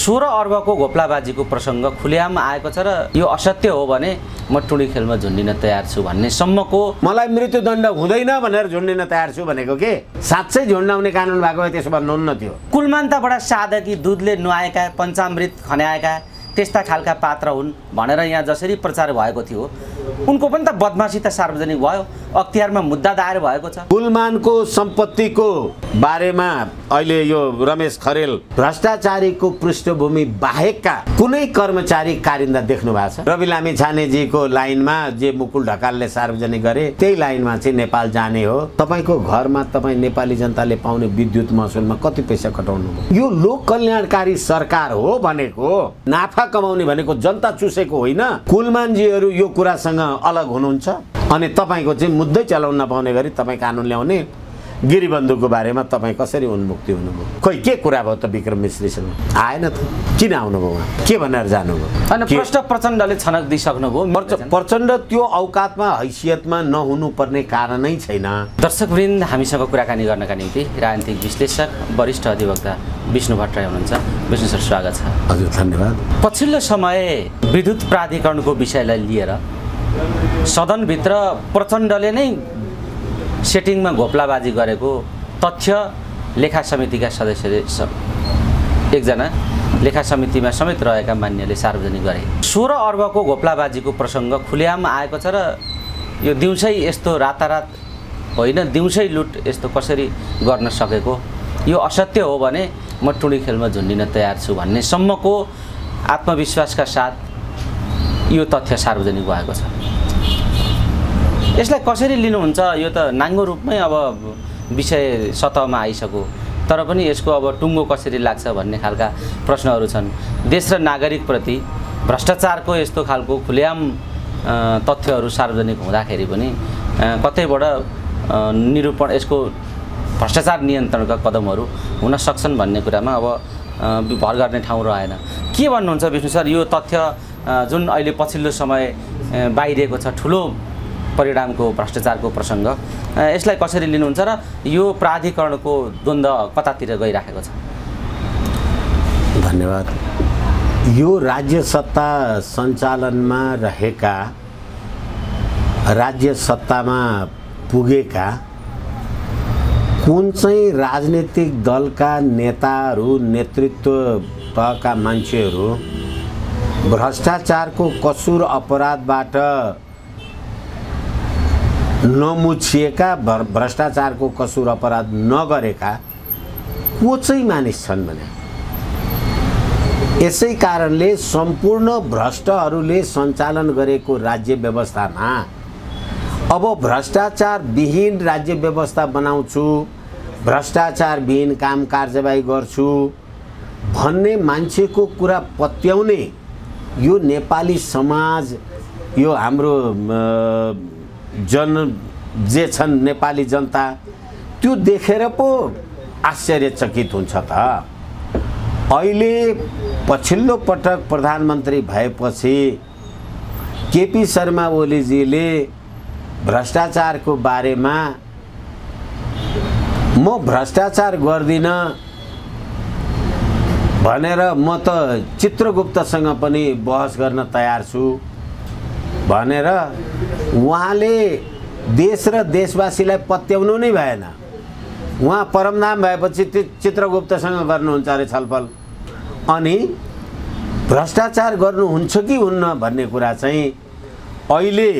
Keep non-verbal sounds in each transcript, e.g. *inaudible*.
सोह्र अर्बको घोप्लाबाजीको प्रसङ्ग खुलेआम आएको छ र यो असत्य हो भने म टुँडी खेलमा झुन्डिन तयार छु भन्ने सम्मको मलाई मृत्युदण्ड हुँदैन भनेर झुन्डिन तयार छु भनेको के? साँच्चै झुन्डाउने कानुन भएको भए त्यसो भन्नुहुन्न थियो कुलमान्ताबाट साधकी दुधले नुहाएका पञ्चामृत खन्याएका त्यस्ता खालका पात्र हुन् भनेर यहाँ जसरी प्रचार भएको थियो उनको पनि त बदमासी त सार्वजनिक भयो अख्तियारमा मुद्दा दायर भएको छ। कुलमानको सम्पत्तिको बारेमा अहिले यो रमेश खरेल भ्रष्टाचारीको पृष्ठभूमि बाहेकका कुनै कर्मचारी कारिन्दा देख्नु भएको छ। रवि लामी छानेजीको लाइनमा जे मुकुल ढकालले सार्वजनिक गरे त्यही लाइनमा चाहिँ नेपाल जाने हो। तपाईँको घरमा तपाईँ नेपाली जनताले पाउने विद्युत महसुलमा कति पैसा कटाउनु यो लोक कल्याणकारी सरकार हो भनेको नाफा कमाउने भनेको जनता चुसेको होइन। कुलमानजीहरू यो कुरासँग अलग हुनुहुन्छ। अनि तपाईँको चाहिँ मुद्दै चलाउन नपाउने गरी तपाईँ कानुन ल्याउने गिरिबन्धुको बारेमा तपाईँ कसरी उन्मुक्ति हुनुभयो? खोइ के कुरा भयो त विक्रम मिश्रीसँग? आएन त। किन आउनुभयो उहाँ? के भनेर जानुभयो? प्रचण्डले छनक दिइसक्नुभयो। प्रच- प्रचण्ड त्यो औकातमा हैसियतमा नहुनुपर्ने कारणै छैन। दर्शकवृन्द हामीसँग कुराकानी गर्नका निम्ति राजनीतिक विश्लेषक वरिष्ठ अधिवक्ता विष्णु भट्टराई हुनुहुन्छ। विष्णु सर स्वागत छ। हजुर धन्यवाद। पछिल्लो समय विद्युत प्राधिकरणको विषयलाई लिएर सदनभित्र प्रचण्डले नै सेटिङमा घोप्लाबाजी गरेको तथ्य लेखा समितिका सदस्यले एकजना लेखा समितिमा समेत रहेका मान्यले सार्वजनिक गरे। सोह्र अर्बको घोप्लाबाजीको प्रसङ्ग खुलेआम आएको छ र यो दिउँसै यस्तो रातारात होइन दिउँसै लुट यस्तो कसरी गर्न सकेको? यो असत्य हो भने म टुँडी खेलमा झुन्डिन तयार छु भन्ने सम्मको आत्मविश्वासका साथ यो तथ्य सार्वजनिक भएको छ। यसलाई कसरी लिनुहुन्छ? यो त नाङ्गो रूपमै अब विषय सतहमा आइसक्यो। तर पनि यसको अब टुङ्गो कसरी लाग्छ भन्ने खालका प्रश्नहरू छन्। देश र नागरिकप्रति भ्रष्टाचारको यस्तो खालको खुलेआम अ, तथ्यहरू सार्वजनिक हुँदाखेरि पनि कतैबाट निरूपण यसको भ्रष्टाचार नियन्त्रणका कदमहरू हुन सक्छन् भन्ने कुरामा अब भर गर्ने ठाउँ रहेन। के भन्नुहुन्छ विष्णु सर? यो तथ्य जुन अहिले पछिल्लो समय बाहिरिएको छ ठुलो परिणामको भ्रष्टाचारको प्रसङ्ग यसलाई कसरी लिनुहुन्छ र यो प्राधिकरणको द्वन्द्व कतातिर गइराखेको छ? धन्यवाद। यो राज्य सत्ता सञ्चालनमा रहेका राज्य सत्तामा पुगेका कुन चाहिँ राजनीतिक दलका नेताहरू नेतृत्व तहका मान्छेहरू भ्रष्टाचारको कसुर अपराधबाट नमुछिएका भ्र- भ्रष्टाचारको कसुर अपराध नगरेका को चाहिँ मानिस छन् भने। यसै कारणले सम्पूर्ण भ्रष्टहरूले सञ्चालन गरेको राज्य व्यवस्थामा अब भ्रष्टाचार विहीन राज्य व्यवस्था बनाउँछु भ्रष्टाचार विहीन काम कारजवाही गर्छु भन्ने मान्छेको कुरा पत्याउने यो नेपाली समाज यो हाम्रो जन जे छन् नेपाली जनता त्यो देखेर पो आश्चर्यचकित हुन्छ त। अहिले पछिल्लो पटक प्रधानमन्त्री भएपछि केपी शर्मा ओलीजीले भ्रष्टाचारको बारेमा म भ्रष्टाचार गर्दिनँ भनेर म त चित्रगुप्तसँग पनि बहस गर्न तयार छु भनेर उहाँले देश र देशवासीलाई पत्याउनु नै भएन। उहाँ परमधाम भएपछि चित्रगुप्तसँग गर्नुहुन्छ अरे छलफल। अनि भ्रष्टाचार गर्नुहुन्छ कि हुन्न भन्ने कुरा चाहिँ अहिले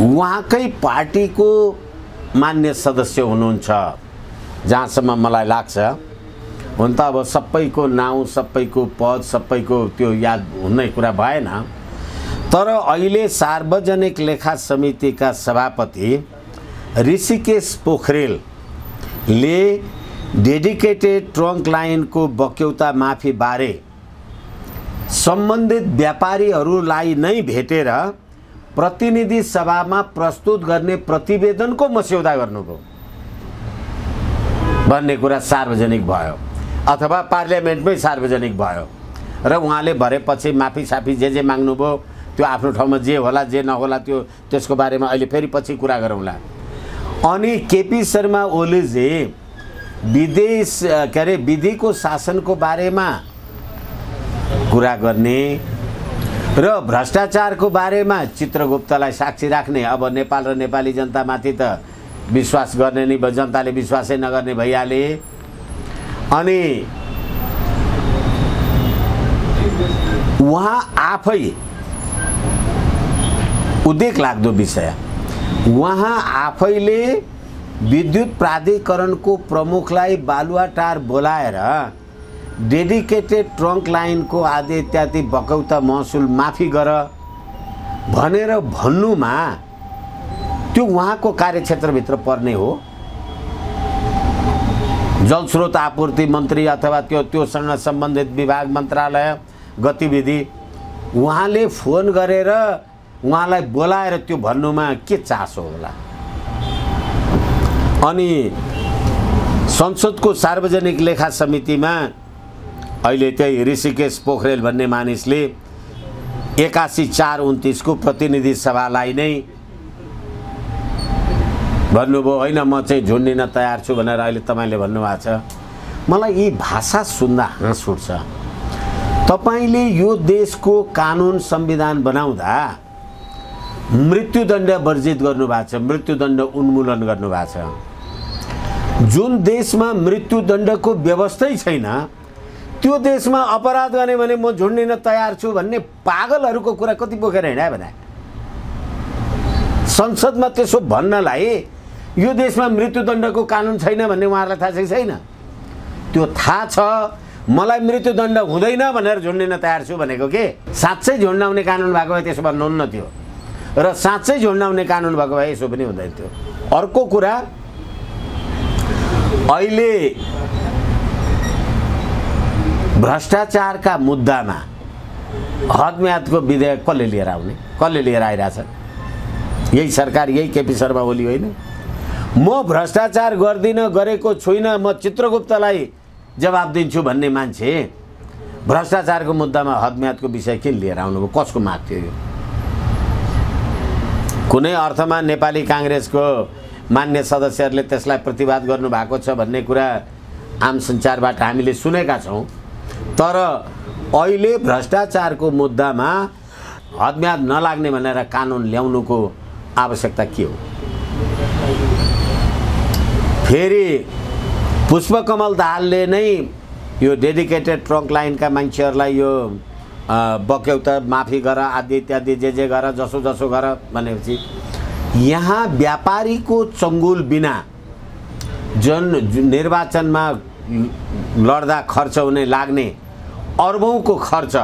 उहाँकै पार्टीको मान्य सदस्य हुनुहुन्छ जहाँसम्म मलाई लाग्छ। हुन त अब सबैको नाउँ सबैको पद सबैको त्यो याद हुने कुरा भएन। तर अहिले सार्वजनिक लेखा समितिका सभापति ऋषिकेश पोखरेलले डेडिकेटेड ट्रङ्क लाइनको बक्यौता माफीबारे सम्बन्धित व्यापारीहरूलाई नै भेटेर प्रतिनिधि सभामा प्रस्तुत गर्ने प्रतिवेदनको मस्यौदा गर्नुभयो भन्ने कुरा सार्वजनिक भयो। अथवा पार्लियामेन्टमै सार्वजनिक भयो। र उहाँले भरेपछि माफी साफी जे जे माग्नुभयो त्यो आफ्नो ठाउँमा जे होला जे नहोला त्यो त्यसको बारेमा अहिले फेरि पछि कुरा गरौँला। अनि केपी शर्मा ओलीजी विदेश के अरे विधिको शासनको बारेमा कुरा गर्ने र भ्रष्टाचारको बारेमा चित्रगुप्तलाई साक्षी राख्ने अब नेपाल र नेपाली जनतामाथि त विश्वास गर्ने नै जनताले विश्वासै नगर्ने भइहाले अनि उहाँ आफै उद्वेग लाग्दो विषय। उहाँ आफैले विद्युत प्राधिकरणको प्रमुखलाई बालुवाटार बोलाएर डेडिकेटेड ट्रङ्क लाइनको आदि इत्यादि बकौता महसुल माफी गर भनेर भन्नुमा त्यो उहाँको कार्यक्षेत्रभित्र पर्ने हो। जलस्रोत आपूर्ति मन्त्री अथवा त्यो त्योसँग सम्बन्धित विभाग मन्त्रालय गतिविधि उहाँले फोन गरेर उहाँलाई बोलाएर त्यो भन्नुमा के चासो होला? अनि संसदको सार्वजनिक लेखा समितिमा अहिले त्यही ऋषिकेश पोखरेल भन्ने मानिसले एकासी चार उन्तिसको प्रतिनिधि सभालाई नै भन्नुभयो होइन म चाहिँ झुन्डिन तयार छु भनेर अहिले तपाईँले भन्नुभएको छ। मलाई यी भाषा सुन्दा हाँस उठ्छ। तपाईँले यो देशको कानुन संविधान बनाउँदा मृत्युदण्ड वर्जित गर्नुभएको छ मृत्युदण्ड उन्मूलन गर्नुभएको छ। जुन देशमा मृत्युदण्डको व्यवस्थै छैन त्यो देशमा अपराध गर्ने भने म झुन्डिन तयार छु भन्ने पागलहरूको कुरा कति बोकेर हिँडायो भने। संसदमा त्यसो भन्नलाई यो देशमा मृत्युदण्डको कानुन छैन भन्ने उहाँहरूलाई थाहा छ कि छैन। त्यो थाहा छ मलाई मृत्युदण्ड हुँदैन भनेर झुन्डिन तयार छु भनेको के? साँच्चै झुन्डाउने कानुन भएको भए त्यसो भन्नुहुन्न थियो र साँच्चै झुन्डाउने कानुन भएको भए यसो पनि हुँदैन थियो। अर्को कुरा अहिले भ्रष्टाचारका मुद्दामा हदम्यादको विधेयक कसले लिएर आउने? कसले लिएर आइरहेछ? यही सरकार यही केपी शर्मा ओली होइन? म भ्रष्टाचार गर्दिनँ गरेको छुइनँ म चित्रगुप्तलाई जवाब दिन्छु भन्ने मान्छे। भ्रष्टाचारको मुद्दामा हदम्यादको विषय किन लिएर आउनुभयो? कसको माग थियो यो? कुनै अर्थमा नेपाली काङ्ग्रेसको मान्य सदस्यहरूले त्यसलाई प्रतिवाद गर्नुभएको छ भन्ने कुरा आम सञ्चारबाट हामीले सुनेका छौँ। तर अहिले भ्रष्टाचारको मुद्दामा हदम्याद नलाग्ने भनेर कानुन ल्याउनुको आवश्यकता के हो? फेरि पुष्पकमल दाहालले नै यो डेडिकेटेड ट्रङ्क लाइनका मान्छेहरूलाई यो बक्यौता माफी गर आदि इत्यादि जे जे गर जसो जसो गर भनेपछि यहाँ व्यापारीको चङ्गुल बिना जुन निर्वाचनमा लड्दा खर्च हुने लाग्ने अर्बौँको खर्च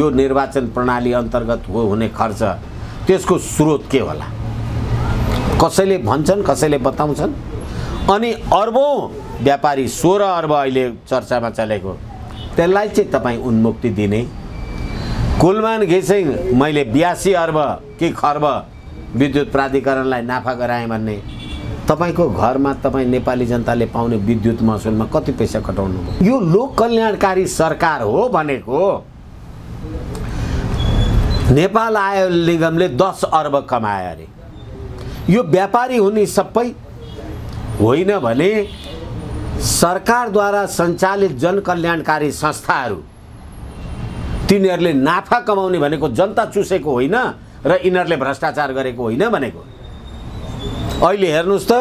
यो निर्वाचन प्रणाली अन्तर्गत हो हुने खर्च त्यसको स्रोत के होला? कसैले भन्छन् कसैले बताउँछन्? अनि अर्बौँ व्यापारी सोह्र अर्ब अहिले चर्चामा चलेको त्यसलाई चाहिँ तपाईँ उन्मुक्ति दिने। कुलमान घिसिङ मैले बयासी अर्ब कि खर्ब विद्युत प्राधिकरणलाई नाफा गराएँ भन्ने। तपाईँको घरमा तपाईँ नेपाली जनताले पाउने विद्युत महसुलमा कति पैसा कटाउनु यो लोक कल्याणकारी सरकार हो भनेको। नेपाल आय निगमले दस अर्ब कमायो अरे। यो व्यापारी हुने सबै होइन भने सरकारद्वारा सञ्चालित जनकल्याणकारी संस्थाहरू तिनीहरूले नाफा कमाउने भनेको जनता चुसेको होइन र यिनीहरूले भ्रष्टाचार गरेको होइन भनेको। अहिले हेर्नुहोस् त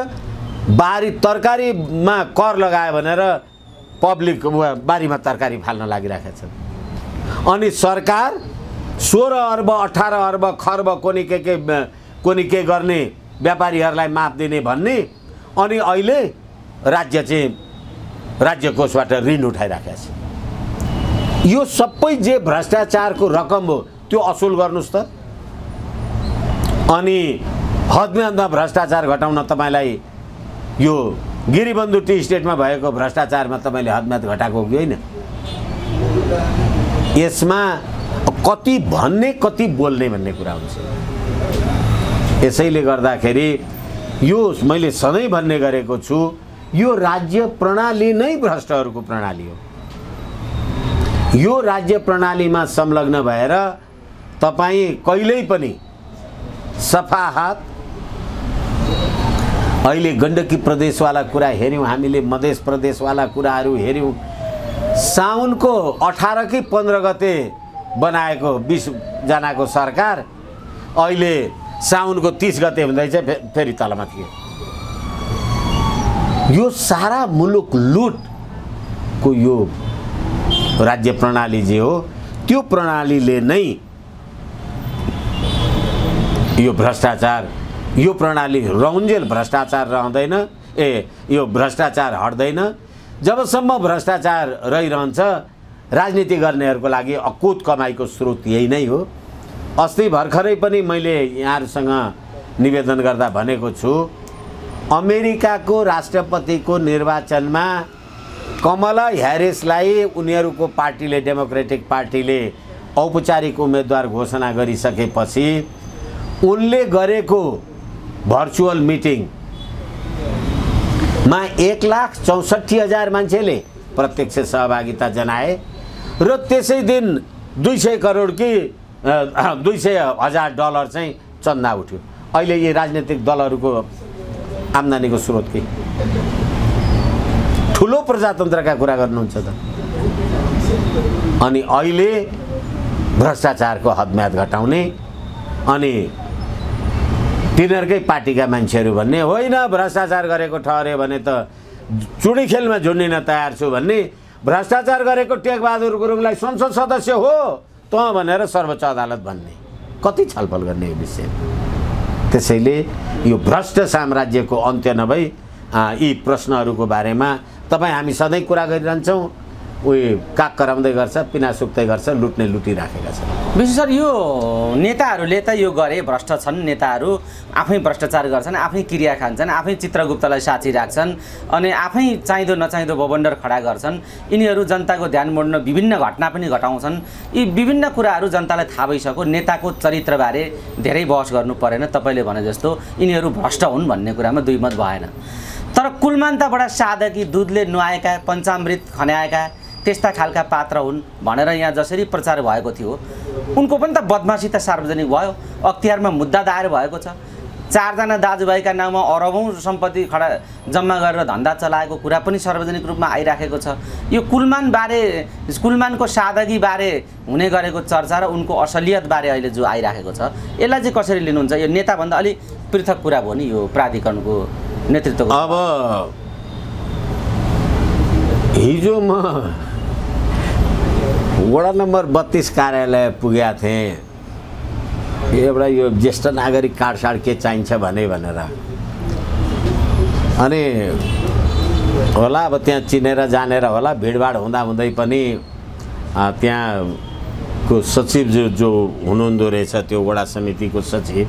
बारी तरकारीमा कर लगायो भनेर पब्लिक बारीमा तरकारी फाल्न लागिरहेका छन्। अनि सरकार सोह्र अर्ब अठार अर्ब खर्ब कोनी के के कोनी के गर्ने व्यापारीहरूलाई माफ दिने भन्ने अनि अहिले राज्य चाहिँ राज्य कोषबाट ऋण उठाइराखेको छ। यो सबै जे भ्रष्टाचारको रकम हो त्यो असुल गर्नुहोस् त। अनि हदम्यादमा भ्रष्टाचार घटाउन तपाईँलाई यो गिरिबन्धु टी स्टेटमा भएको भ्रष्टाचारमा तपाईँले हदम्याद घटाएको हो कि होइन? यसमा कति भन्ने कति बोल्ने भन्ने कुरा हुन्छ। यसैले गर्दाखेरि यो मैले सधैँ भन्ने गरेको छु यो राज्य प्रणाली नै भ्रष्टहरूको प्रणाली हो। यो राज्य प्रणालीमा संलग्न भएर तपाईँ कहिल्यै पनि सफा हात अहिले गण्डकी प्रदेशवाला कुरा हेऱ्यौँ हामीले मधेस प्रदेशवाला कुराहरू हेऱ्यौँ। साउनको अठार कि पन्ध्र गते बनाएको बिसजनाको सरकार अहिले साउनको तिस गते हुँदैछ फे- फेरि तलमा थियो यो सारा मुलुक लुटको यो राज्य प्रणाली जे हो त्यो प्रणालीले नै यो भ्रष्टाचार यो प्रणाली रौन्जेल भ्रष्टाचार रहँदैन ए यो भ्रष्टाचार हट्दैन। जबसम्म भ्रष्टाचार रहिरहन्छ राजनीति गर्नेहरूको लागि अकुत कमाइको स्रोत यही नै हो। अस्ति भर्खरै पनि मैले यहाँहरूसँग निवेदन गर्दा भनेको छु अमेरिकाको राष्ट्रपतिको निर्वाचनमा कमला ह्यारिसलाई उनीहरूको पार्टीले डेमोक्रेटिक पार्टीले औपचारिक उम्मेदवार घोषणा गरिसकेपछि उनले गरेको भर्चुअल मिटिङमा एक लाख चौसठी हजार मान्छेले प्रत्यक्ष सहभागिता जनाए र त्यसै दिन दुई सय करोड कि दुई सय हजार डलर चाहिँ चन्दा उठ्यो। अहिले यी राजनीतिक दलहरूको आम्दानीको स्रोत के? ठुलो प्रजातन्त्रका कुरा गर्नुहुन्छ त। अनि अहिले भ्रष्टाचारको हदम्याद घटाउने अनि तिनीहरूकै पार्टीका मान्छेहरू भन्ने होइन भ्रष्टाचार गरेको ठहर्यो भने त चुडी खेलमा झुन्डिन तयार छु भन्ने। भ्रष्टाचार गरेको टेकबहादुर गुरुङलाई संसद सदस्य हो। तँ भनेर सर्वोच्च अदालत भन्ने। कति छलफल गर्ने यो विषय? त्यसैले यो भ्रष्ट साम्राज्यको अन्त्य नभई यी प्रश्नहरूको बारेमा तपाईँ हामी सधैँ कुरा गरिरहन्छौँ। उयो काग कराउँदै गर्छ पिना सुक्दै गर्छ लुट्ने लुटिराखेका छन्। विशेष सर यो नेताहरूले त यो गरे भ्रष्ट छन्। नेताहरू आफै भ्रष्टाचार गर्छन् आफै क्रिया खान्छन् आफै चित्रगुप्तलाई साथी राख्छन् अनि आफै चाहिँदो नचाहिँदो बबन्डर खडा गर्छन्। यिनीहरू जनताको ध्यान मोड्न विभिन्न घटना पनि घटाउँछन्। यी विभिन्न कुराहरू जनतालाई थाहा भइसक्यो नेताको चरित्रबारे धेरै बहस गर्नु परेन। तपाईँले भने जस्तो यिनीहरू भ्रष्ट हुन् भन्ने कुरामा दुई मत भएन। तर कुलमान्ताबाट साधकी दुधले नुहाएका पञ्चामृत खन्याएका त्यस्ता खालका पात्र हुन् भनेर यहाँ जसरी प्रचार भएको थियो। उनको पनि त बदमासी त सार्वजनिक भयो। अख्तियारमा मुद्दा दायर भएको छ। चारजना दाजुभाइका नाममा अरबौँ सम्पत्ति खडा जम्मा गरेर धन्दा चलाएको कुरा पनि सार्वजनिक रूपमा आइराखेको छ। यो कुलमानबारे कुलमानको सादगीबारे हुने गरेको चर्चा र उनको असलियतबारे अहिले जो आइराखेको छ यसलाई चाहिँ कसरी लिनुहुन्छ? यो नेताभन्दा अलिक पृथक कुरा भयो नि यो प्राधिकरणको नेतृत्वको। अब हिजो म वडा नम्बर बत्तिस कार्यालय पुगेका थिएँ। एउटा यो ज्येष्ठ नागरिक कार्ड साड के चाहिन्छ भने भनेर। अनि होला अब त्यहाँ चिनेर जानेर होला भिडभाड हुँदा हुँदै पनि त्यहाँको सचिव जो जो हुनुहुँदो रहेछ त्यो वडा समितिको सचिव।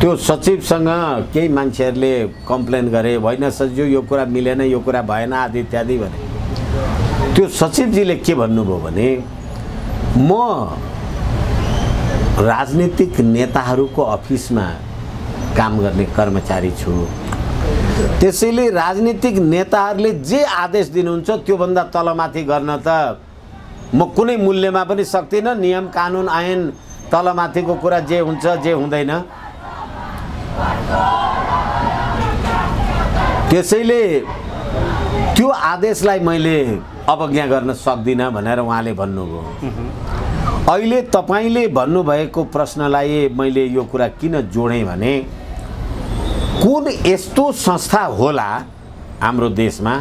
त्यो सचिवसँग केही मान्छेहरूले कम्प्लेन गरे होइन सचिव यो कुरा मिलेन यो कुरा भएन आदि इत्यादि भने। त्यो सचिवजीले के भन्नुभयो भने म राजनीतिक नेताहरूको अफिसमा काम गर्ने कर्मचारी छु। त्यसैले राजनीतिक नेताहरूले जे आदेश दिनुहुन्छ त्योभन्दा तलमाथि गर्न त म कुनै मूल्यमा पनि सक्दिनँ। नियम कानुन ऐन तलमाथिको कुरा जे हुन्छ जे हुँदैन। त्यसैले त्यो आदेशलाई मैले अवज्ञा गर्न सक्दिनँ भनेर उहाँले भन्नुभयो। अहिले तपाईँले भन्नुभएको प्रश्नलाई मैले यो कुरा किन जोडेँ भने कुन यस्तो संस्था होला हाम्रो देशमा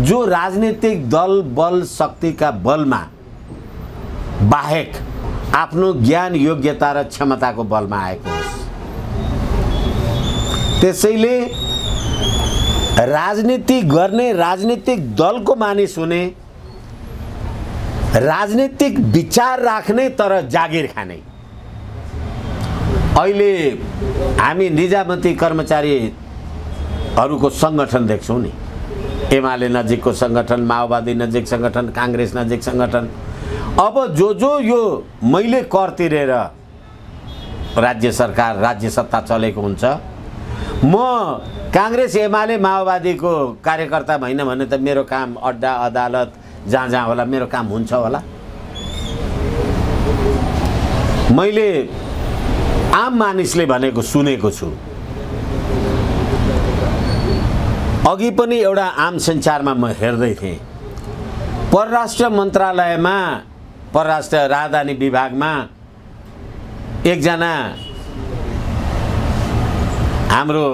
जो राजनीतिक दल बल शक्तिका बलमा बाहेक आफ्नो ज्ञान योग्यता र क्षमताको बलमा आएको होस्। त्यसैले राजनीति गर्ने राजनीतिक दलको मानिस हुने राजनीतिक विचार राख्ने तर जागिर खाने। अहिले हामी निजामती कर्मचारीहरूको सङ्गठन देख्छौँ नि। एमाले नजिकको सङ्गठन माओवादी नजिक सङ्गठन काङ्ग्रेस नजिक सङ्गठन। अब जो जो यो मैले कर तिरेर राज्य सरकार राज्य सत्ता चलेको हुन्छ म काङ्ग्रेस एमाले माओवादीको कार्यकर्ता भइन भने त मेरो काम अड्डा अदालत जहाँ जहाँ होला मेरो काम हुन्छ होला। मैले आम मानिसले भनेको सुनेको छु। अघि पनि एउटा आम सञ्चारमा म हेर्दै थिएँ। परराष्ट्र मन्त्रालयमा परराष्ट्र राजधानी विभागमा एकजना हाम्रो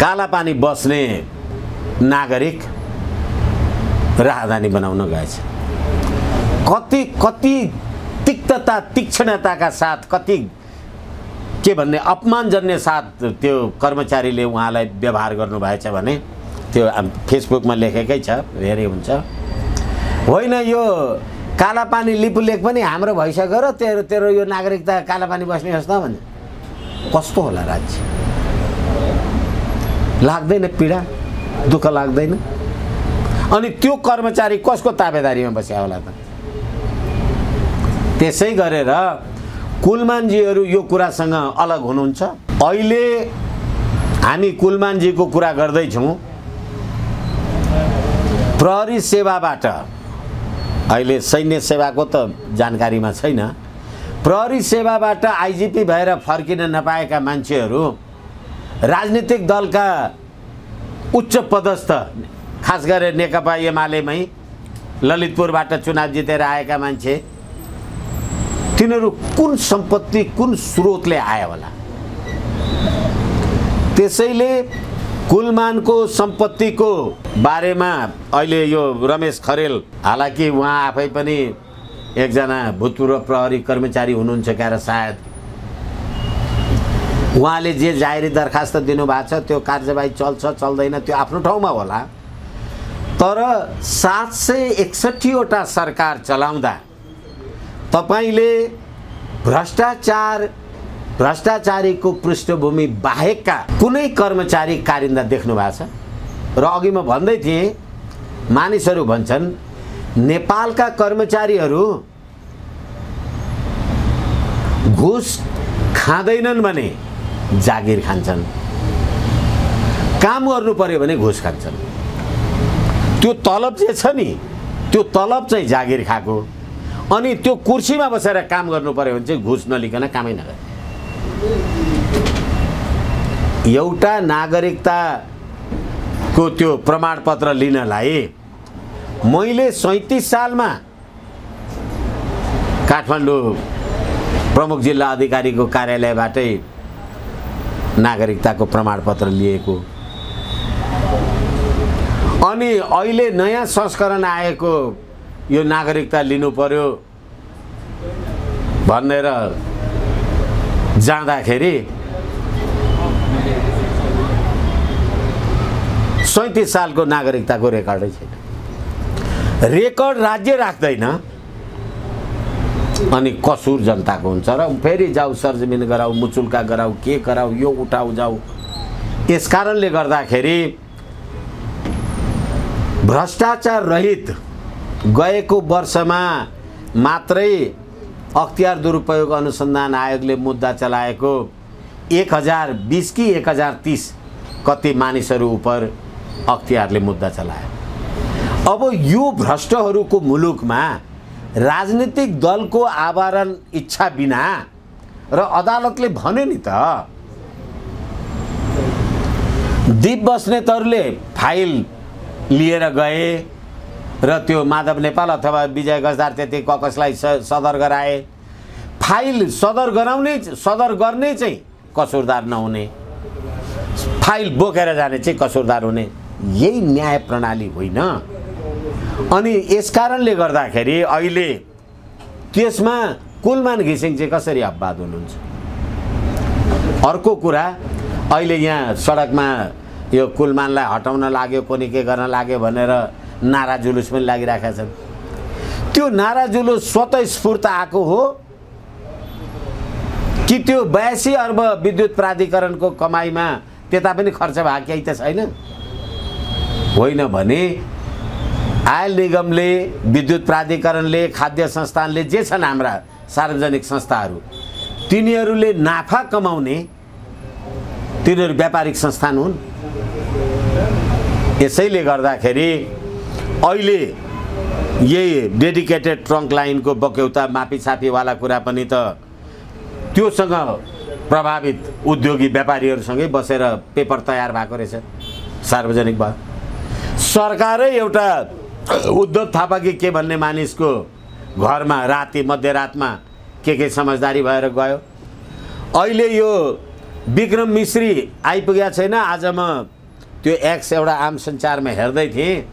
कालापानी बस्ने नागरिक राजधानी बनाउन गएछ। कति कति तिक्तता तीक्ष्णताका साथ कति के भन्ने अपमानजन्य साथ त्यो कर्मचारीले उहाँलाई व्यवहार गर्नुभएछ भने त्यो फेसबुकमा लेखेकै छ हेरे हुन्छ। होइन यो कालापानी लिपुलेख पनि हाम्रो भइसक्यो र तेरो तेरो यो नागरिकता कालापानी बस्ने होस् त भने। कस्तो होला राज्य? लाग्दैन पीडा दुःख लाग्दैन। अनि त्यो कर्मचारी कसको ताबेदारीमा बस्या होला त? त्यसै गरेर कुलमानजीहरू यो कुरासँग अलग हुनुहुन्छ। अहिले हामी कुलमानजीको कुरा गर्दैछौँ। प्रहरी सेवाबाट अहिले सैन्य सेवाको त जानकारीमा छैन। प्रहरी सेवाबाट आइजिपी भएर फर्किन नपाएका मान्छेहरू राजनीतिक दलका उच्च पदस्थ खास गरेर नेकपा एमालेमै ललितपुरबाट चुनाव जितेर आएका मान्छे तिनीहरू कुन सम्पत्ति कुन स्रोतले आयो होला? त्यसैले कुलमानको सम्पत्तिको बारेमा अहिले यो रमेश खरेल हालाकि उहाँ आफै पनि एकजना भूतपूर्व प्रहरी कर्मचारी हुनुहुन्छ क्या सायद। उहाँले जे जाहेरी दरखास्त दिनुभएको छ त्यो कार्यवाही चल्छ चल्दैन त्यो आफ्नो ठाउँमा होला। तर सात सय एकसट्ठीवटा सरकार चलाउँदा तपाईँले भ्रष्टाचार भ्रष्टाचारीको पृष्ठभूमि बाहेकका कुनै कर्मचारी कारिन्दा देख्नु भएको छ? र अघि म भन्दै थिएँ मानिसहरू भन्छन् नेपालका कर्मचारीहरू घुस खाँदैनन् भने जागिर खान्छन्। काम गर्नु पर्यो भने घुस खान्छन्। त्यो तलब जे छ नि त्यो तलब चाहिँ जागिर खाएको। अनि त्यो कुर्सीमा बसेर काम गर्नु पर्यो भने चाहिँ घुस नलिकन कामै नगर्ने एउटा नागरिकताको त्यो प्रमाणपत्र लिनलाई मैले सैँतिस सालमा काठमाडौँ प्रमुख जिल्ला अधिकारीको कार्यालयबाटै नागरिकताको प्रमाणपत्र लिएको। अनि अहिले नयाँ संस्करण आएको यो नागरिकता लिनु पर्यो भनेर जाँदाखेरि सैँतिस सालको नागरिकताको रेकर्डै छैन। रेकर्ड राज्य राख्दैन अनि कसुर जनताको हुन्छ र फेरि जाऊ सरजमिन गराऊ मुचुल्का गराऊ के गराऊ यो उठाउ जाऊ। यस कारणले गर्दाखेरि भ्रष्टाचार रहित गएको वर्षमा मात्रै अख्तियार दुरुपयोग अनुसन्धान आयोगले मुद्दा चलाएको एक हजार बिस कि एक हजार तिस कति मानिसहरू उप अख्तियारले मुद्दा चलायो अब यो भ्रष्टहरूको मुलुकमा राजनीतिक दलको आवरण इच्छा बिना र अदालतले भन्यो नि त दीप बस्नेतहरूले फाइल लिएर गए र त्यो माधव नेपाल अथवा विजय गजदार त्यति ककसलाई सदर गराए। फाइल सदर गराउने सदर गर्ने चाहिँ कसुरदार नहुने। फाइल बोकेर जाने चाहिँ कसुरदार हुने। यही न्याय प्रणाली होइन। अनि यस कारणले गर्दाखेरि अहिले त्यसमा कुलमान घिसिङ चाहिँ कसरी अपवाद हुनुहुन्छ? अर्को कुरा अहिले यहाँ सडकमा यो कुलमानलाई हटाउन लाग्यो कोनी के गर्न लाग्यो भनेर नारा जुलुस पनि लागिरहेका छन्। त्यो नारा जुलुस स्वतः स्फूर्त आएको हो कि त्यो बयासी अर्ब विद्युत प्राधिकरणको कमाइमा त्यता पनि खर्च भएको केही त छैन? होइन भने आयल निगमले विद्युत प्राधिकरणले खाद्य संस्थानले जे छन् हाम्रा सार्वजनिक संस्थाहरू तिनीहरूले नाफा कमाउने तिनीहरू व्यापारिक संस्थान हुन्। यसैले गर्दाखेरि अहिले यही डेडिकेटेड ट्रङ्क लाइनको बक्यौता मापीछापीवाला कुरा पनि त त्योसँग प्रभावित उद्योगी व्यापारीहरूसँगै बसेर पेपर तयार भएको रहेछ। सार्वजनिक भयो। सरकारै एउटा उद्धव थापा कि के भन्ने मानिसको घरमा राति मध्यरातमा के के समझदारी भएर गयो। अहिले यो विक्रम मिश्री आइपुगेको छैन। आज म त्यो एक्स एउटा आम सञ्चारमा हेर्दै थिएँ।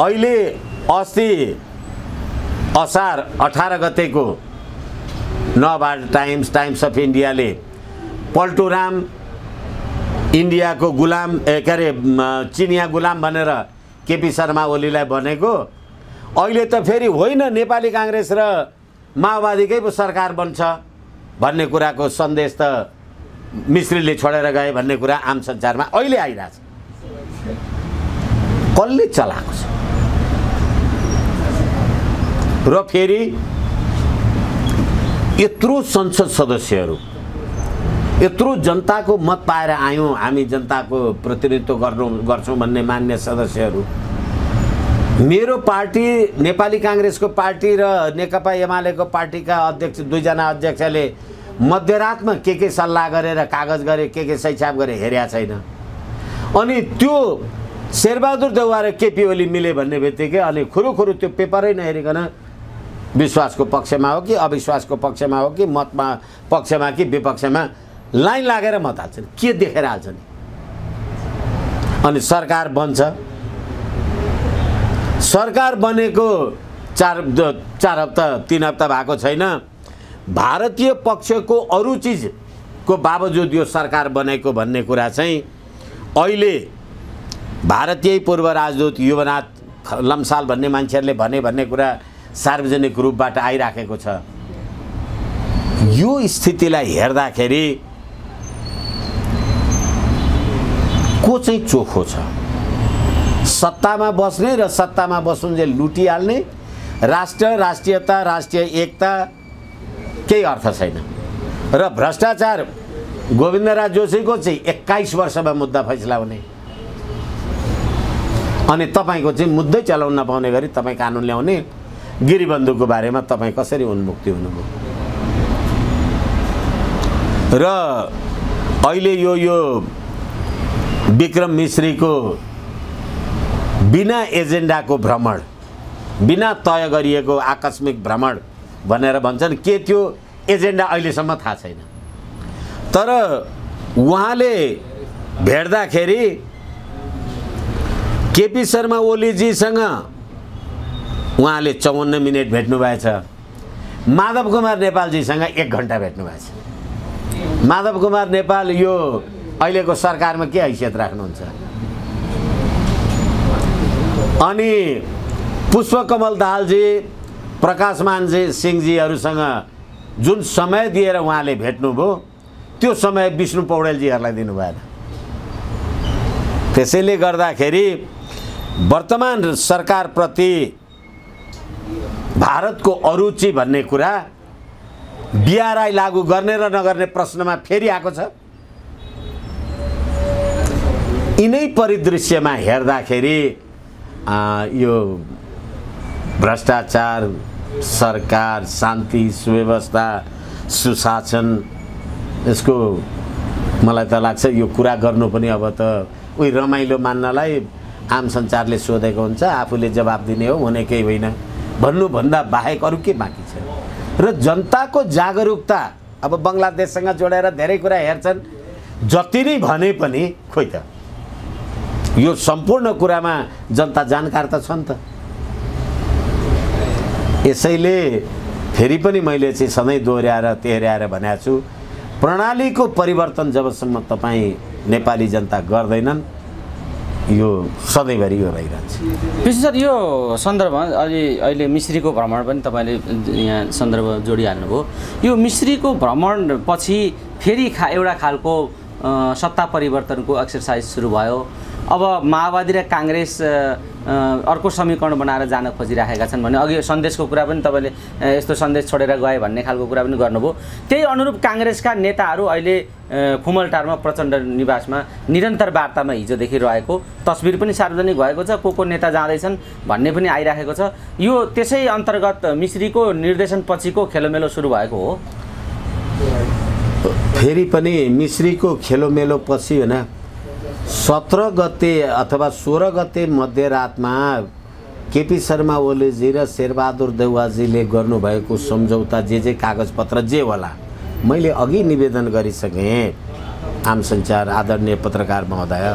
अहिले अस्ति असार अठार गतेको नबार्ड टाइम्स टाइम्स अफ इन्डियाले पल्टुराम इन्डियाको गुलाम ए के अरे चिनिया गुलाम भनेर केपी शर्मा ओलीलाई भनेको। अहिले त फेरि होइन नेपाली काङ्ग्रेस र माओवादीकै पो सरकार बन्छ भन्ने कुराको सन्देश त मिश्रीले छोडेर गए भन्ने कुरा आम सञ्चारमा अहिले आइरहेछ। कसले चलाएको छ? र फेरि यत्रो संसद सदस्यहरू यत्रो जनताको मत पाएर आयौँ हामी जनताको प्रतिनिधित्व गर्नु गर्छौँ भन्ने मान्य सदस्यहरू। मेरो पार्टी नेपाली काङ्ग्रेसको पार्टी र नेकपा एमालेको पार्टीका अध्यक्ष दुईजना अध्यक्षले मध्यरातमा के के सल्लाह गरेर कागज गरे के के सैछाप गरे हेरेका छैन। अनि त्यो शेरबहादुर देउवा र केपी ओली मिले भन्ने बित्तिकै अनि खुरुखुरु त्यो पेपरै नहेरिकन विश्वासको पक्षमा हो कि अविश्वासको पक्षमा हो कि मतमा पक्षमा कि विपक्षमा? लाइन लागेर मत हाल्छन्। के देखेर हाल्छन्? अनि सरकार बन्छ। सरकार बनेको चार चार हप्ता तिन हप्ता भएको छैन। भारतीय पक्षको अरू चिजको बावजुद यो सरकार बनेको भन्ने कुरा चाहिँ अहिले भारतीय पूर्व राजदूत युवनाथ लम्साल भन्ने मान्छेहरूले भने भन्ने कुरा सार्वजनिक रूपबाट आइराखेको छ। यो स्थितिलाई हेर्दाखेरि को चाहिँ चोखो छ? सत्तामा बस्ने र सत्तामा बसुन्जेल लुटिहाल्ने राष्ट्र राष्ट्रियता राष्ट्रिय एकता केही अर्थ छैन। र भ्रष्टाचार गोविन्दराज जोशीको चाहिँ एक्काइस वर्षमा मुद्दा फैसला हुने। अनि तपाईँको चाहिँ मुद्दै चलाउन नपाउने गरी तपाईँ कानुन ल्याउने। गिरिबन्धुको बारेमा तपाईँ कसरी उन्मुक्ति हुनुभयो? र अहिले यो यो विक्रम मिश्रीको बिना एजेन्डाको भ्रमण बिना तय गरिएको आकस्मिक भ्रमण भनेर भन्छन् के त्यो एजेन्डा अहिलेसम्म थाहा छैन। तर उहाँले भेट्दाखेरि केपी शर्मा ओलीजीसँग उहाँले चौवन्न मिनट भेट्नुभएछ माधव कुमार नेपालजीसँग एक घन्टा भेट्नुभएछ माधव कुमार नेपाल यो अहिलेको सरकारमा के हैसियत राख्नुहुन्छ? अनि पुष्पकमल दाहालजी प्रकाशमानजी सिंहजीहरूसँग जुन समय दिएर उहाँले भेट्नुभयो त्यो समय विष्णु पौडेलजीहरूलाई दिनु भएन त्यसैले गर्दाखेरि वर्तमान सरकारप्रति भारतको अरुचि भन्ने कुरा बिआरआई लागू गर्ने र नगर्ने प्रश्नमा फेरि आएको छ। यिनै परिदृश्यमा हेर्दाखेरि यो भ्रष्टाचार सरकार शान्ति सुव्यवस्था सुशासन यसको मलाई त लाग्छ यो कुरा गर्नु पनि अब त उही रमाइलो मान्नलाई आम सञ्चारले सोधेको हुन्छ आफूले जवाब दिने हो हुने केही होइन। भन्नुभन्दा बाहेक अरू के बाँकी छ? र जनताको जागरुकता अब बङ्गलादेशसँग जोडेर धेरै कुरा हेर्छन्। जति नै भने पनि खोइ त यो सम्पूर्ण कुरामा जनता जानकार त छ नि त। यसैले फेरि पनि मैले चाहिँ सधैँ दोहोऱ्याएर तेह्र्याएर भनेको छु प्रणालीको परिवर्तन जबसम्म तपाईँ नेपाली जनता गर्दैनन् यो सधैँभरि यो रहिरहन्छ विशेष सर यो सन्दर्भमा अहिले अहिले मिश्रीको भ्रमण पनि तपाईँले यहाँ सन्दर्भ जोडिहाल्नुभयो। यो मिश्रीको भ्रमण पछि फेरि खा एउटा खालको सत्ता परिवर्तनको एक्सर्साइज सुरु भयो। अब माओवादी र काङ्ग्रेस अर्को समीकरण बनाएर जान खोजिराखेका छन् भने अघि सन्देशको कुरा पनि तपाईँले यस्तो सन्देश छोडेर गए भन्ने खालको कुरा पनि गर्नुभयो। त्यही अनुरूप काङ्ग्रेसका नेताहरू अहिले खुमलटारमा प्रचण्ड निवासमा निरन्तर वार्तामा हिजोदेखि रहेको तस्बिर पनि सार्वजनिक भएको छ को को नेता जाँदैछन् भन्ने पनि आइराखेको छ। यो त्यसै अन्तर्गत मिश्रीको निर्देशन पछिको खेलोमेलो सुरु भएको हो। फेरि पनि मिश्रीको खेलोमेलो पछि होइन सत्र गते अथवा सोह्र गते मध्यरातमा केपी शर्मा ओलीजी र शेरबहादुर देउवाजीले गर्नुभएको सम्झौता जे जे कागजपत्र जे होला मैले अघि निवेदन गरिसकेँ। आम सञ्चार आदरणीय पत्रकार महोदय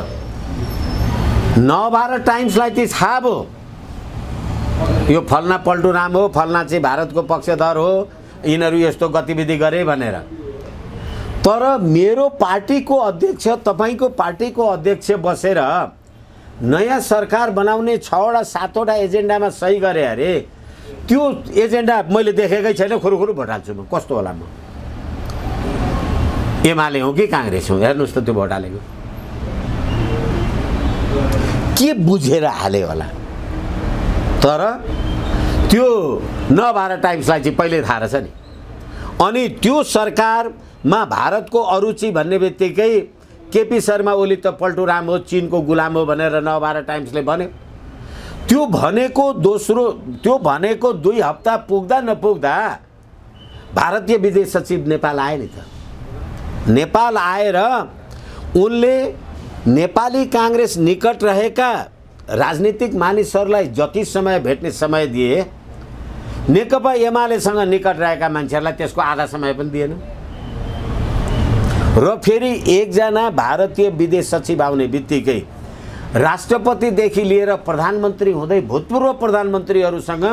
नभार टाइम्सलाई चाहिँ थाहा भयो यो फल्ना पल्टु राम हो फल्ना चाहिँ भारतको पक्षधर हो यिनीहरू यस्तो गतिविधि गरे भनेर। तर मेरो पार्टीको अध्यक्ष तपाईँको पार्टीको अध्यक्ष बसेर नयाँ सरकार बनाउने छवटा सातवटा एजेन्डामा सही गरे अरे त्यो एजेन्डा मैले देखेकै छैन खुरुखुरु भोट हाल्छु म। कस्तो होला म? एमाले हो कि काङ्ग्रेस हो? हेर्नुहोस् त त्यो भोट हालेको। के बुझेर हाल्यो होला? तर त्यो नभाएर टाइम्सलाई चाहिँ पहिल्यै थाहा रहेछ नि। अनि त्यो सरकारमा भारतको अरुचि भन्ने बित्तिकै केपी शर्मा ओली त पल्टुराम हो चिनको गुलाम हो भनेर नभाएर टाइम्सले भन्यो। त्यो भनेको दोस्रो त्यो भनेको दुई हप्ता पुग्दा नपुग्दा भारतीय विदेश सचिव नेपाल आए नि त। नेपाल आएर उनले नेपाली काङ्ग्रेस निकट रहेका राजनीतिक मानिसहरूलाई जति समय भेट्ने समय दिए नेकपा एमालेसँग निकट रहेका मान्छेहरूलाई त्यसको आधा समय पनि दिएन। र फेरि एकजना भारतीय विदेश सचिव आउने बित्तिकै राष्ट्रपतिदेखि लिएर प्रधानमन्त्री हुँदै भूतपूर्व प्रधानमन्त्रीहरूसँग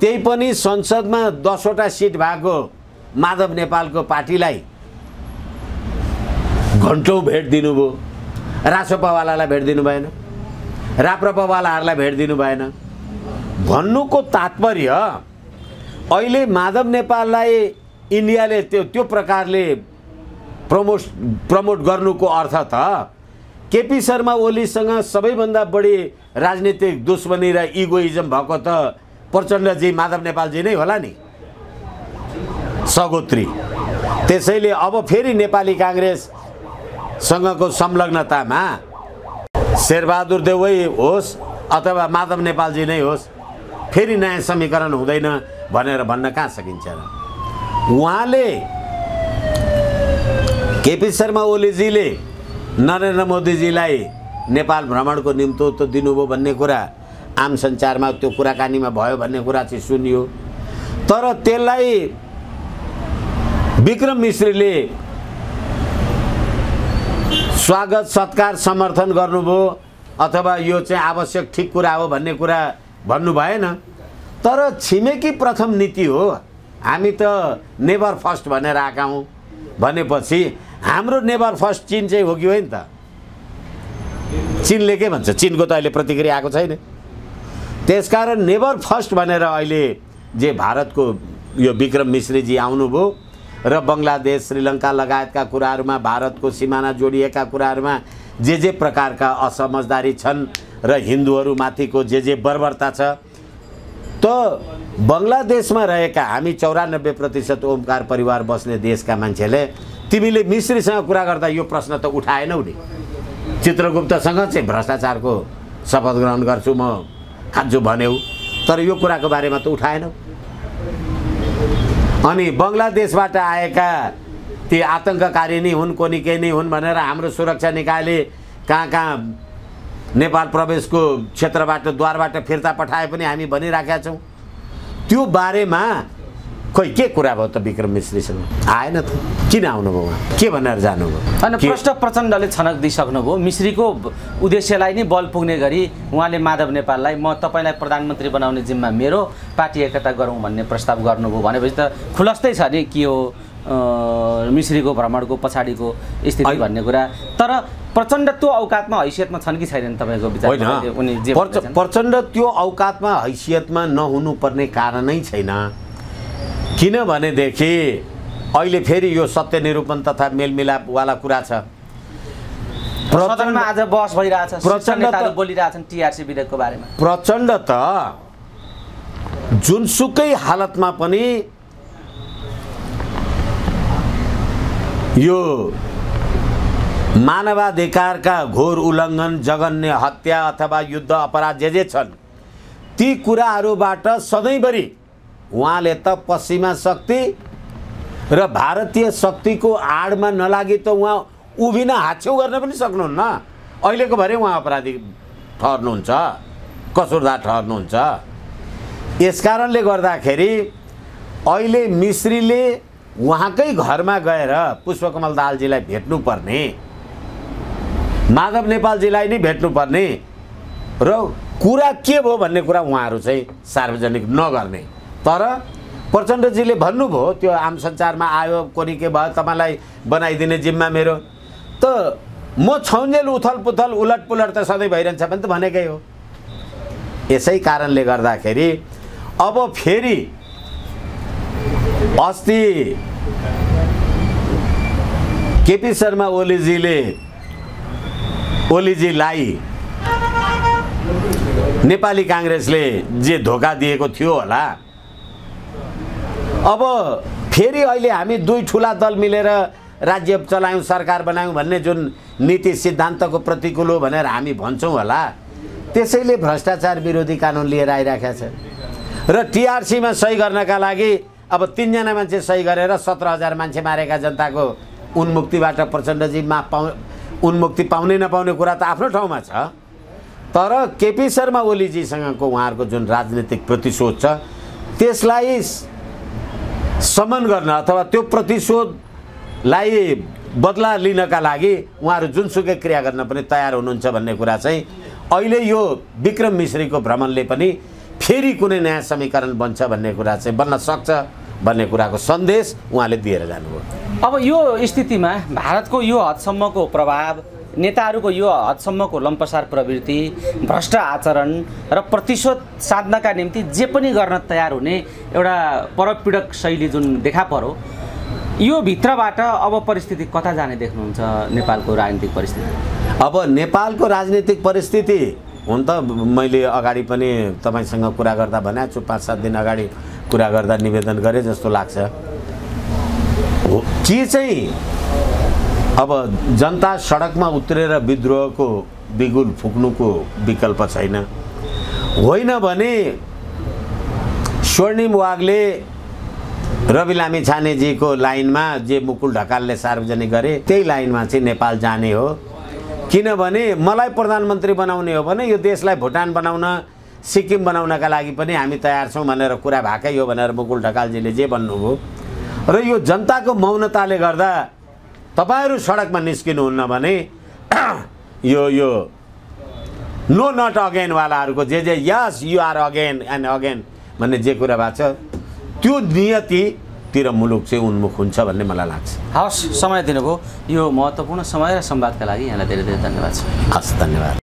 त्यही पनि संसदमा दसवटा सिट भएको माधव नेपालको पार्टीलाई घन्टौँ भेट दिनुभयो। रासोपावालालाई भेट दिनु भएन। राप्रपावालाहरूलाई भेट दिनु भएन। भन्नुको तात्पर्य अहिले माधव नेपाललाई इन्डियाले त्यो त्यो प्रकारले प्रमोट प्रमोट गर्नुको अर्थ त केपी शर्मा ओलीसँग सबैभन्दा बढी राजनीतिक दुश्मनी र इगोइजम भएको त प्रचण्डजी माधव नेपालजी नै होला नि? सगोत्री। त्यसैले अब फेरि नेपाली काङ्ग्रेससँगको संलग्नतामा शेरबहादुर देवै होस् अथवा माधव नेपालजी नै होस् फेरि नयाँ समीकरण हुँदैन भनेर भन्न कहाँ सकिन्छ उहाँले केपी शर्मा ओलीजीले नरेन्द्र मोदीजीलाई नेपाल भ्रमणको निम्तो त दिनुभयो भन्ने कुरा आम सञ्चारमा त्यो कुराकानीमा भयो भन्ने कुरा चाहिँ सुनियो। तर त्यसलाई विक्रम मिश्रीले स्वागत सत्कार समर्थन गर्नुभयो अथवा यो चाहिँ आवश्यक ठिक कुरा हो भन्ने कुरा भन्नु भएन। तर छिमेकी प्रथम नीति हो। हामी त नेभर फर्स्ट भनेर आएका हौँ। भनेपछि हाम्रो नेभर फर्स्ट चिन चाहिँ हो कि होइन त? चिनले के भन्छ? चिनको त अहिले प्रतिक्रिया आएको छैन। त्यसकारण नेभर फर्स्ट भनेर अहिले जे भारतको यो विक्रम मिश्रीजी आउनुभयो र बङ्गलादेश श्रीलङ्का लगायतका कुराहरूमा भारतको सिमाना जोडिएका कुराहरूमा जे जे प्रकारका असमझदारी छन् र हिन्दूहरूमाथिको जे जे बर्बरता छ त बङ्गलादेशमा रहेका हामी चौरानब्बे प्रतिशत ओमकार परिवार बस्ने देशका मान्छेले तिमीले मिश्रीसँग कुरा गर्दा यो प्रश्न त उठाएनौ नि। चित्रगुप्तसँग चाहिँ भ्रष्टाचारको शपथ ग्रहण गर्छु म खान्छु भन्यौ। तर यो कुराको बारेमा त उठाएनौ। अनि बङ्गलादेशबाट आएका ती आतङ्ककारी नै हुन् कोनी केही नै हुन् भनेर हाम्रो सुरक्षा निकायले कहाँ कहाँ नेपाल प्रवेशको क्षेत्रबाट द्वारबाट फिर्ता पठाए पनि हामी भनिराखेका छौँ। त्यो बारेमा खोइ के कुरा भयो त विक्रम मिश्रीसँग? आएन त। किन आउनुभयो उहाँ के भनेर जानुभयो होइन के- प्रष्ट प्रचण्डले छनक दिइसक्नुभयो मिश्रीको उद्देश्यलाई नै बल पुग्ने गरी उहाँले माधव नेपाललाई म तपाईँलाई प्रधानमन्त्री बनाउने जिम्मा मेरो पार्टी एकता गरौँ भन्ने प्रस्ताव गर्नुभयो भनेपछि त खुलस्तै छ नि के हो मिश्रीको भ्रमणको पछाडिको स्थिति। भन्ने कुरा। तर प्रचण्ड त्यो औकातमा हैसियतमा छन् कि छैनन् तपाईँको विचार? प्रचण्ड त्यो औकातमा हैसियतमा नहुनुपर्ने कारणै छैन। किनभनेदेखि अहिले फेरि यो सत्य निरूपण तथा मेलमिलापवाला कुरा छ। आज बहस भइरहेछ प्रचण्ड बोलिरहेछन् टिआरसी विधेयकको बारेमा। प्रचण्ड त जुनसुकै हालतमा पनि यो मानवाधिकारका घोर उल्लङ्घन जघन्य हत्या अथवा युद्ध अपराध जे जे छन् ती कुराहरूबाट सधैँभरि उहाँले त पश्चिमा शक्ति र भारतीय शक्तिको आडमा नलागी त उहाँ उभिन हाछ्यौ गर्न पनि सक्नुहुन्न। अहिलेको भरे उहाँ अपराधी ठहर्नुहुन्छ कसुरदार ठहर्नुहुन्छ। यस कारणले गर्दाखेरि अहिले मिश्रीले उहाँकै घरमा गएर पुष्पकमल दाहालजीलाई भेट्नुपर्ने माधव नेपालजीलाई नै भेट्नुपर्ने र कुरा के भयो भन्ने कुरा उहाँहरू चाहिँ सार्वजनिक नगर्ने। तर प्रचण्डजीले भन्नुभयो त्यो आम सञ्चारमा आयो कोनी के भयो तपाईँलाई बनाइदिने जिम्मा मेरो। त म छौन्जेल उथल पुथल उलट पुलट त सधैँ भइरहन्छ भने त भनेकै हो। यसै कारणले गर्दाखेरि अब फेरि अस्ति केपी शर्मा ओलीजीले ओलीजीलाई नेपाली काङ्ग्रेसले जे धोका दिएको थियो होला अब फेरि अहिले हामी दुई ठुला दल मिलेर राज्य चलायौँ सरकार बनायौँ भन्ने जुन नीति सिद्धान्तको प्रतिकूल हो भनेर हामी भन्छौँ होला त्यसैले भ्रष्टाचार विरोधी कानुन लिएर आइराखेको छ र टिआरसीमा सही गर्नका लागि अब तिनजना मान्छे सही गरेर सत्र हजार मान्छे मारेका जनताको उन्मुक्तिबाट प्रचण्डजी माफ पाउ उन्मुक्ति पाउने नपाउने कुरा त आफ्नो ठाउँमा छ तर केपी शर्मा ओलीजीसँगको उहाँहरूको जुन राजनीतिक प्रतिशोध छ त्यसलाई समन गर्न अथवा त्यो प्रतिशोधलाई बदला लिनका लागि उहाँहरू जुनसुकै क्रिया गर्न पनि तयार हुनुहुन्छ भन्ने कुरा चाहिँ अहिले यो विक्रम मिश्रीको भ्रमणले पनि फेरि कुनै नयाँ समीकरण बन्छ भन्ने कुरा चाहिँ बन्न सक्छ भन्ने कुराको सन्देश उहाँले दिएर जानुभयो। अब यो स्थितिमा भारतको यो हदसम्मको प्रभाव नेताहरूको यो हदसम्मको लम्पसार प्रवृत्ति भ्रष्ट आचरण र प्रतिशोध साध्नका निम्ति जे पनि गर्न तयार हुने एउटा परपीडक शैली जुन देखा परो यो भित्रबाट अब परिस्थिति कता जाने देख्नुहुन्छ नेपालको राजनीतिक परिस्थिति? अब नेपालको राजनीतिक परिस्थिति हुन त मैले अगाडि पनि तपाईँसँग कुरा गर्दा भनेको छु पाँच सात दिन अगाडि कुरा गर्दा निवेदन गरेँ जस्तो लाग्छ। के चाहिँ अब जनता सडकमा उत्रेर विद्रोहको बिगुल फुक्नुको विकल्प छैन। होइन भने स्वर्णिम वागले रवि लामी छानेजीको लाइनमा जे मुकुल ढकालले सार्वजनिक गरे त्यही लाइनमा चाहिँ नेपाल जाने हो। किनभने मलाई प्रधानमन्त्री बनाउने हो भने यो देशलाई भुटान बनाउन सिक्किम बनाउनका लागि पनि हामी तयार छौँ भनेर कुरा भएकै हो भनेर मुकुल ढकालजीले जे भन्नुभयो। र यो जनताको मौनताले गर्दा तपाईँहरू सडकमा निस्किनुहुन्न भने *clears throat* यो यो नो नट अगेनवालाहरूको जे जे यस you are again and again भन्ने जे कुरा भएको छ त्यो नियतितिर मुलुक चाहिँ उन्मुख हुन्छ भन्ने मलाई लाग्छ। हवस् समय दिनुभयो। यो महत्त्वपूर्ण समय र संवादका लागि यहाँलाई धेरै धेरै धन्यवाद छ हस् धन्यवाद।